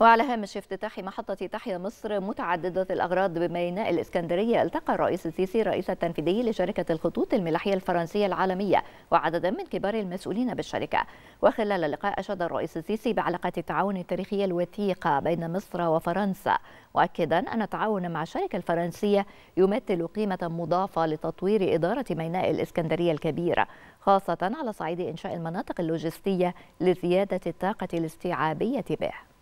وعلى هامش افتتاح محطة تحيا مصر متعددة الأغراض بميناء الإسكندرية التقى الرئيس السيسي رئيس التنفيذي لشركة الخطوط الملاحية الفرنسية العالمية وعددا من كبار المسؤولين بالشركة. وخلال اللقاء أشاد الرئيس السيسي بعلاقات التعاون التاريخية الوثيقة بين مصر وفرنسا مؤكدا أن التعاون مع الشركة الفرنسية يمثل قيمة مضافة لتطوير إدارة ميناء الإسكندرية الكبيرة خاصة على صعيد إنشاء المناطق اللوجستية لزيادة الطاقة الاستيعابية به.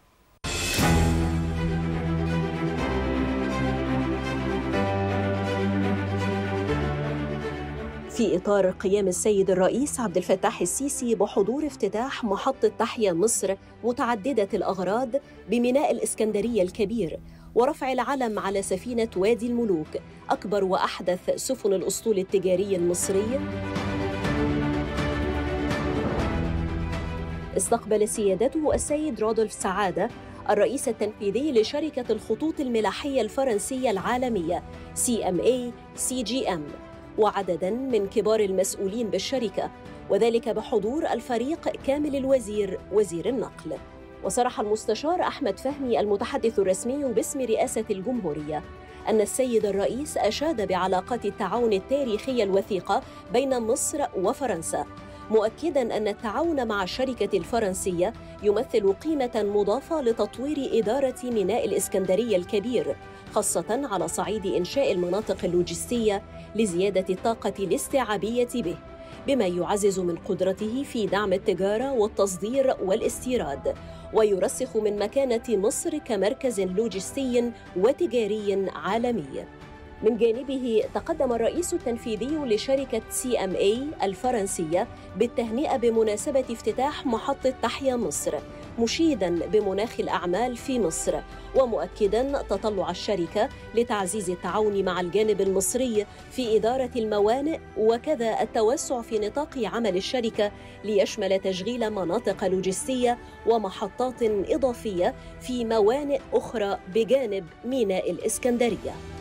في إطار قيام السيد الرئيس عبد الفتاح السيسي بحضور افتتاح محطة تحيا مصر متعددة الأغراض بميناء الإسكندرية الكبير ورفع العلم على سفينة وادي الملوك أكبر وأحدث سفن الأسطول التجاري المصري. استقبل سيادته السيد رودولف سعادة الرئيس التنفيذي لشركة الخطوط الملاحية الفرنسية العالمية CMA CGM وعددا من كبار المسؤولين بالشركة وذلك بحضور الفريق كامل الوزير وزير النقل. وصرح المستشار أحمد فهمي المتحدث الرسمي باسم رئاسة الجمهورية أن السيد الرئيس أشاد بعلاقات التعاون التاريخية الوثيقة بين مصر وفرنسا مؤكدا أن التعاون مع الشركة الفرنسية يمثل قيمة مضافة لتطوير إدارة ميناء الإسكندرية الكبير خاصة على صعيد إنشاء المناطق اللوجستية لزيادة الطاقة الاستيعابية به بما يعزز من قدرته في دعم التجارة والتصدير والاستيراد ويرسخ من مكانة مصر كمركز لوجستي وتجاري عالمي. من جانبه تقدم الرئيس التنفيذي لشركة سي إم اي الفرنسية بالتهنئة بمناسبة افتتاح محطة تحيا مصر مشيدا بمناخ الأعمال في مصر ومؤكدا تطلع الشركة لتعزيز التعاون مع الجانب المصري في إدارة الموانئ وكذا التوسع في نطاق عمل الشركة ليشمل تشغيل مناطق لوجستية ومحطات إضافية في موانئ أخرى بجانب ميناء الإسكندرية.